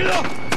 Ugh!